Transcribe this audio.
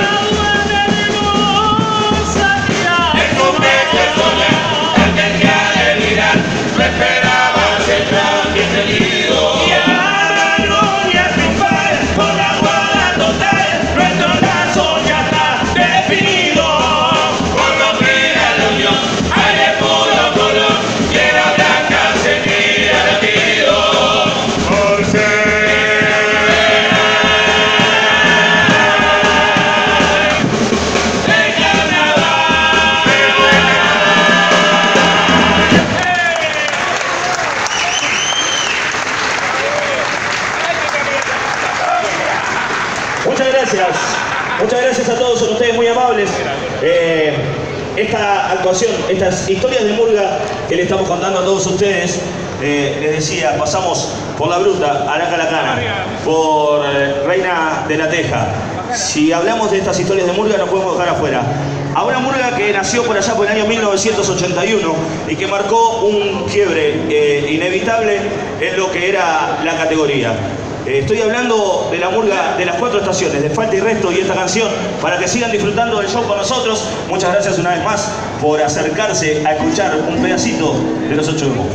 y Muchas gracias a todos, son ustedes muy amables. Eh, esta actuación, estas historias de Murga que le estamos contando a todos ustedes, eh, les decía, pasamos por La Bruta, Aracalacana, por eh, Reina de la Teja. Si hablamos de estas historias de Murga, no podemos dejar afuera. A una Murga que nació por allá por el año 1981 y que marcó un quiebre inevitable en lo que era la categoría. Eh, Estoy hablando de la murga de las cuatro estaciones, de Falta y Resto y esta canción, para que sigan disfrutando del show con nosotros. Muchas gracias una vez más por acercarse a escuchar un pedacito de los ocho de Murga.